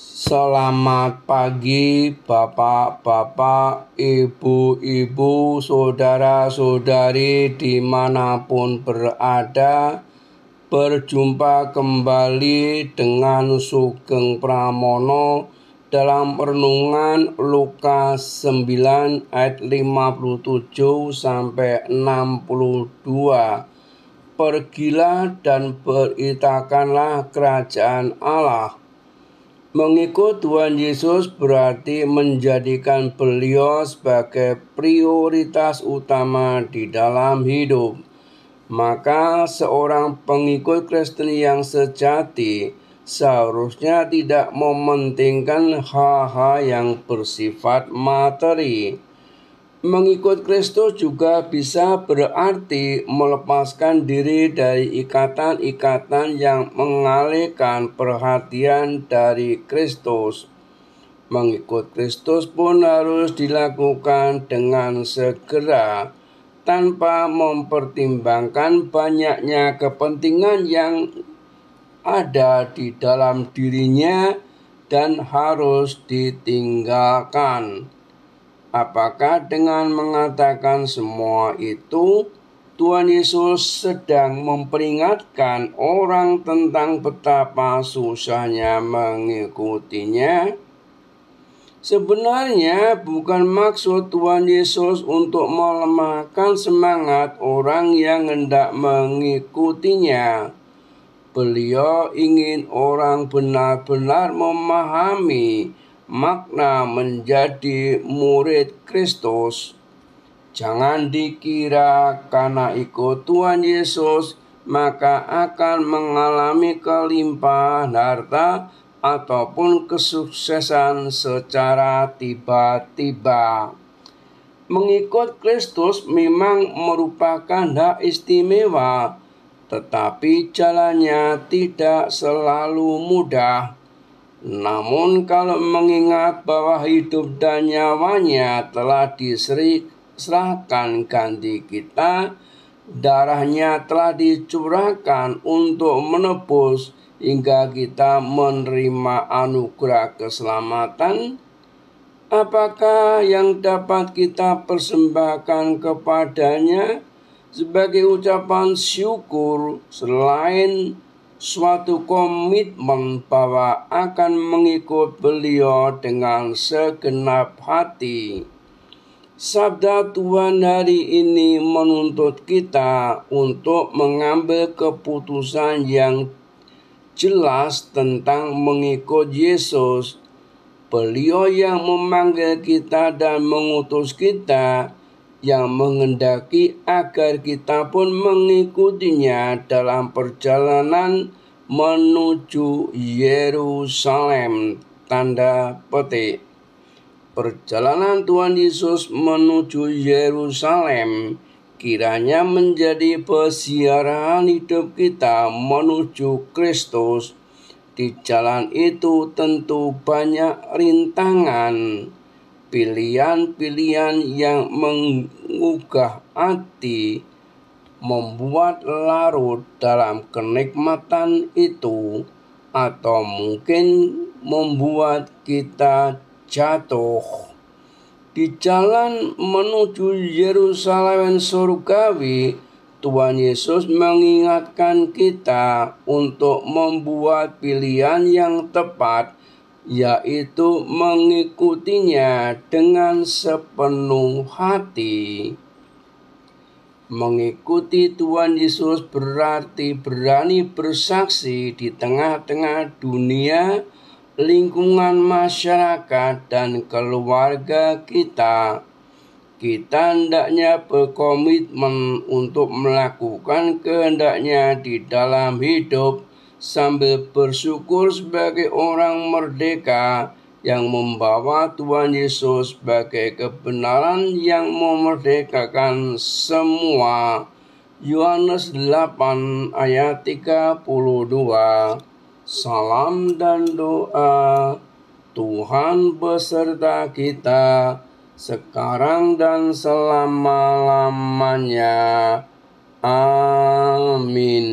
Selamat pagi, bapak-bapak, ibu-ibu, saudara-saudari, di mana pun berada. Berjumpa kembali dengan Sugeng Pramono dalam renungan Lukas 9 ayat 57 sampai 62. Pergilah dan beritakanlah kerajaan Allah Mengikut Tuhan Yesus berarti menjadikan beliau sebagai prioritas utama di dalam hidup. Maka seorang pengikut Kristen yang sejati seharusnya tidak mementingkan hal-hal yang bersifat materi Mengikut Kristus juga bisa berarti melepaskan diri dari ikatan-ikatan yang mengalihkan perhatian dari Kristus. Mengikut Kristus pun harus dilakukan dengan segera tanpa mempertimbangkan banyaknya kepentingan yang ada di dalam dirinya dan harus ditinggalkan. Apakah dengan mengatakan semua itu, Tuhan Yesus sedang memperingatkan orang tentang betapa susahnya mengikutinya? Sebenarnya bukan maksud Tuhan Yesus untuk melemahkan semangat orang yang hendak mengikutinya. Beliau ingin orang benar-benar memahami makna menjadi murid Kristus. Jangan dikira karena ikut Tuhan Yesus maka akan mengalami kelimpahan harta ataupun kesuksesan secara tiba-tiba. Mengikut Kristus memang merupakan hak istimewa, tetapi jalannya tidak selalu mudah. Namun kalau mengingat bahwa hidup dan nyawanya telah diserahkan ganti kita, darahnya telah dicurahkan untuk menebus hingga kita menerima anugerah keselamatan, apakah yang dapat kita persembahkan kepadanya? Sebagai ucapan syukur selain suatu komitmen bahwa akan mengikut beliau dengan segenap hati. Sabda Tuhan hari ini menuntut kita untuk mengambil keputusan yang jelas tentang mengikut Yesus. Beliau yang memanggil kita dan mengutus kita yang mengendaki agar kita pun mengikutinya dalam perjalanan menuju Yerusalem. Tanda petik. Perjalanan Tuhan Yesus menuju Yerusalem kiranya menjadi pesiaran hidup kita menuju Kristus. Di jalan itu tentu banyak rintangan, Pilihan-pilihan yang mengugah hati membuat larut dalam kenikmatan itu atau mungkin membuat kita jatuh. Di jalan menuju Yerusalem surgawi, Tuhan Yesus mengingatkan kita untuk membuat pilihan yang tepat yaitu mengikutinya dengan sepenuh hati. Mengikuti Tuhan Yesus berarti berani bersaksi di tengah-tengah dunia, lingkungan masyarakat, dan keluarga kita. Kita hendaknya berkomitmen untuk melakukan kehendaknya di dalam hidup sambil bersyukur sebagai orang merdeka yang membawa Tuhan Yesus sebagai kebenaran yang memerdekakan semua. Yohanes 8 ayat 32 Salam dan doa Tuhan beserta kita sekarang dan selama-lamanya. Amin.